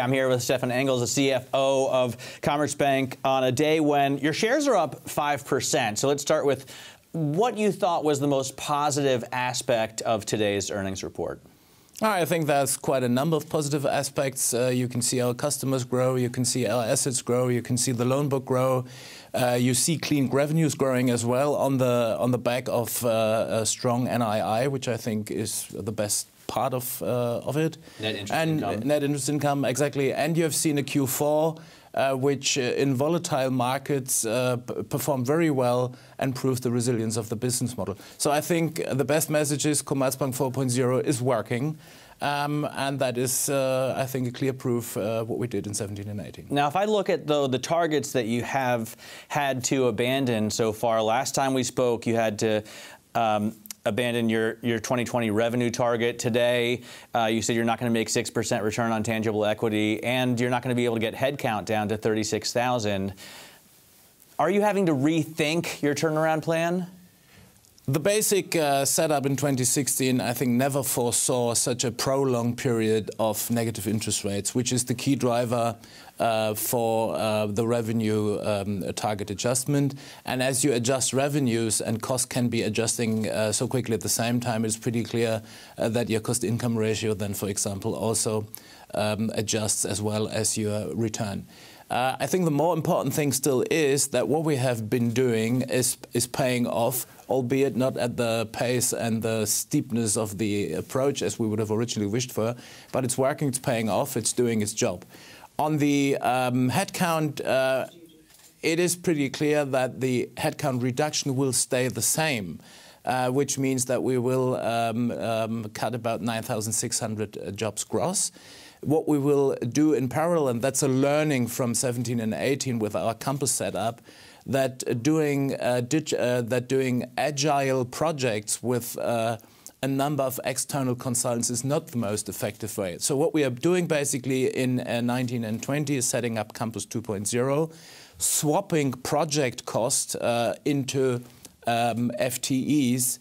I'm here with Stephan Engels, the CFO of Commerzbank, on a day when your shares are up 5%. So let's start with what you thought was the most positive aspect of today's earnings report. I think there's quite a number of positive aspects. Uh, you can see our customers grow, you can see our assets grow, you can see the loan book grow. Uh, you see clean revenues growing as well on the on the back of uh, a strong NII, which I think is the best part of uh, of it. Net interest and income. Net interest income, exactly. And you have seen a Q4 uh, which uh, in volatile markets uh, performed very well and proved the resilience of the business model. So I think the best message is Commerzbank 4.0 is working. Um, and that is, uh, I think, a clear proof uh, what we did in 17 and 18. Now, if I look at though the targets that you have had to abandon so far, last time we spoke, you had to um, abandon your, your 2020 revenue target today. Uh, you said you're not going to make 6% return on tangible equity, and you're not going to be able to get headcount down to 36,000. Are you having to rethink your turnaround plan? The basic uh, setup in 2016, I think, never foresaw such a prolonged period of negative interest rates, which is the key driver uh, for uh, the revenue um, target adjustment. And as you adjust revenues and costs can be adjusting uh, so quickly at the same time, it's pretty clear uh, that your cost-income ratio then, for example, also um, adjusts as well as your return. Uh, I think the more important thing still is that what we have been doing is, is paying off, albeit not at the pace and the steepness of the approach as we would have originally wished for, but it's working, it's paying off, it's doing its job. On the um, headcount, uh, it is pretty clear that the headcount reduction will stay the same. Uh, which means that we will um, um, cut about 9,600 uh, jobs gross what we will do in parallel, and that's a learning from 17 and 18 with our campus setup, that doing uh, uh, that doing agile projects with uh, a number of external consultants is not the most effective way. So what we are doing basically in uh, 19 and 20 is setting up Campus 2.0, swapping project cost uh, into um, FTEs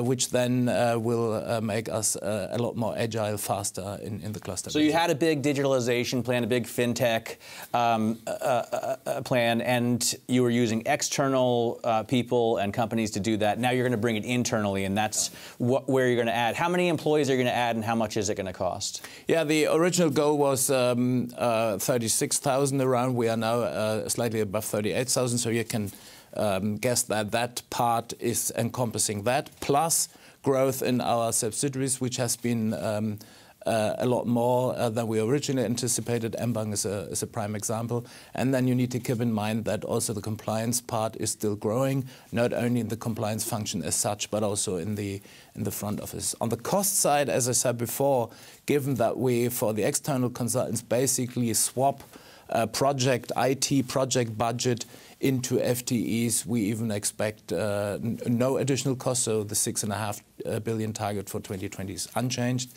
which then uh, will uh, make us uh, a lot more agile, faster in, in the cluster. So you had a big digitalization plan, a big fintech um, uh, uh, plan, and you were using external people and companies to do that. Now you're going to bring it internally, and that's what, where you're going to add. How many employees are you going to add, and how much is it going to cost? Yeah, the original goal was um, 36,000 around. We are now slightly above 38,000, so you can um, guess that that part is encompassing that, plus growth in our subsidiaries, which has been um, uh, a lot more uh, than we originally anticipated. mBank is a, is a prime example. And then you need to keep in mind that also the compliance part is still growing, not only in the compliance function as such, but also in the, in the front office. On the cost side, as I said before, given that we, for the external consultants, basically swap uh, project IT project budget into FTEs, we even expect uh, no additional cost, so the six and a half uh, target for 2020 is unchanged.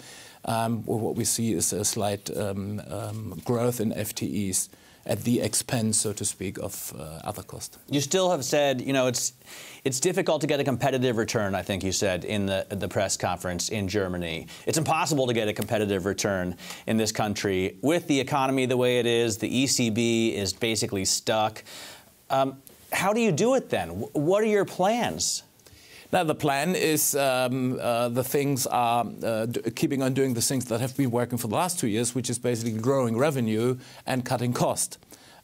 Um, what we see is a slight um, um, growth in FTEs at the expense, so to speak, of uh, other costs. You still have said, you know, it's it's difficult to get a competitive return. I think you said in the the press conference in Germany, it's impossible to get a competitive return in this country with the economy the way it is. The ECB is basically stuck. Um, how do you do it then? What are your plans? Now, the plan is um, uh, the things are uh, keeping on doing the things that have been working for the last two years, which is basically growing revenue and cutting cost.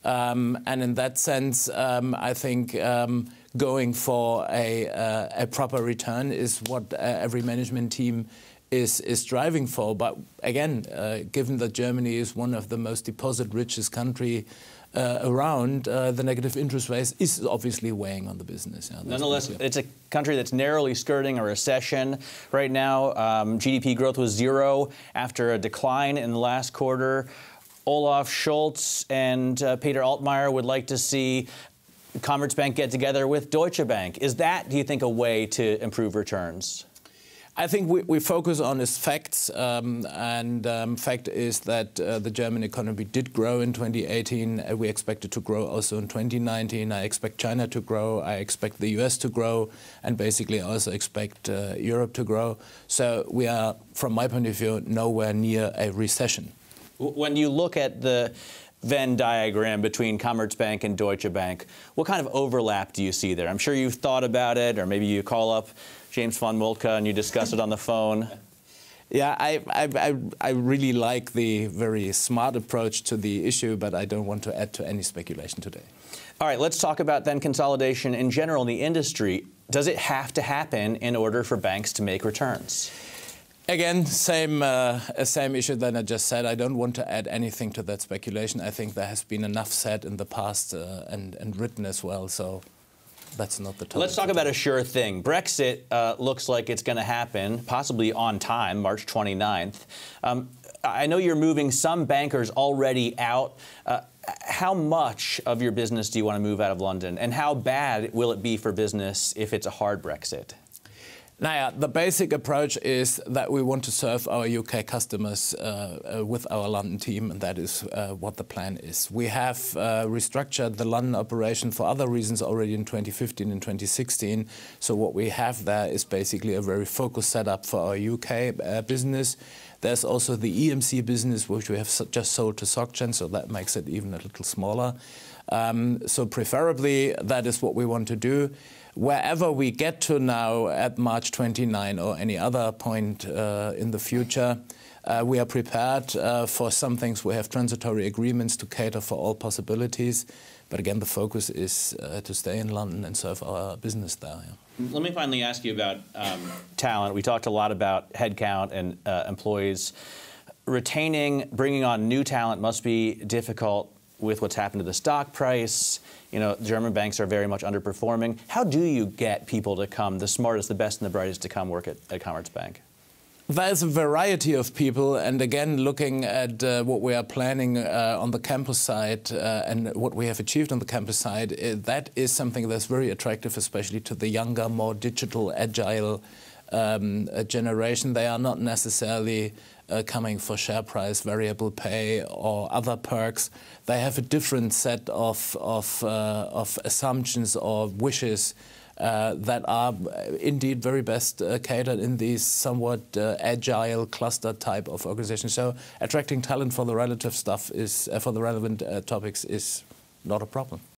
Um, and in that sense, um, I think um, going for a, uh, a, proper return is what uh, every management team is, is striving for. But again, uh, given that Germany is one of the most deposit richest country uh, around, uh, the negative interest rates is obviously weighing on the business. Yeah, Nonetheless, it's a country that's narrowly skirting a recession right now. Um, GDP growth was zero after a decline in the last quarter. Olaf Scholz and uh, Peter Altmaier would like to see Commerzbank get together with Deutsche Bank. Is that, do you think, a way to improve returns? I think we, we, focus on is facts, um, and um, fact is that uh, the German economy did grow in 2018. Uh, we expect it to grow also in 2019. I expect China to grow. I expect the US to grow, and basically also expect uh, Europe to grow. So we are, from my point of view, nowhere near a recession. When you look at the Venn diagram between Commerzbank and Deutsche Bank, what kind of overlap do you see there? I'm sure you've thought about it, or maybe you call up James von Moltke and you discuss it on the phone. Yeah, I, I, I, really like the very smart approach to the issue, but I don't want to add to any speculation today. All right, let's talk about then consolidation in general in the industry. Does it have to happen in order for banks to make returns? Again, same uh, same issue that I just said. I don't want to add anything to that speculation. I think there has been enough said in the past uh, and, and written as well. So that's not the topic. Let's talk about a sure thing. Brexit uh, looks like it's going to happen, possibly on time, March 29th. Um, I know you're moving some bankers already out. Uh, how much of your business do you want to move out of London? And how bad will it be for business if it's a hard Brexit? Now, the basic approach is that we want to serve our UK customers uh, uh, with our London team, and that is uh, what the plan is. We have restructured the London operation for other reasons already in 2015 and 2016. So what we have there is basically a very focused setup for our UK business. There's also the EMC business, which we have just sold to SocGen, so that makes it even a little smaller. Um, so preferably, that is what we want to do wherever we get to now at March 29 or any other point uh, in the future, uh, we are prepared uh, for some things. We have transitory agreements to cater for all possibilities. But again, the focus is uh, to stay in London and serve our business there. Yeah. Let me finally ask you about um, talent. We talked a lot about headcount and uh, employees. Retaining, bringing on new talent must be difficult with what's happened to the stock price. You know, German banks are very much underperforming. How do you get people to come, the smartest, the best, and the brightest, to come work at, at Commerzbank? There's a variety of people, and again, looking at uh, what we are planning uh, on the campus side uh, and what we have achieved on the campus side, uh, that is something that's very attractive, especially to the younger, more digital, agile um, generation. They are not necessarily uh, coming for share price, variable pay, or other perks. They have a different set of, of, uh, of assumptions or wishes uh, that are indeed very best uh, catered in these somewhat uh, agile cluster type of organizations. So attracting talent for the relative stuff is, uh, for the relevant topics is not a problem.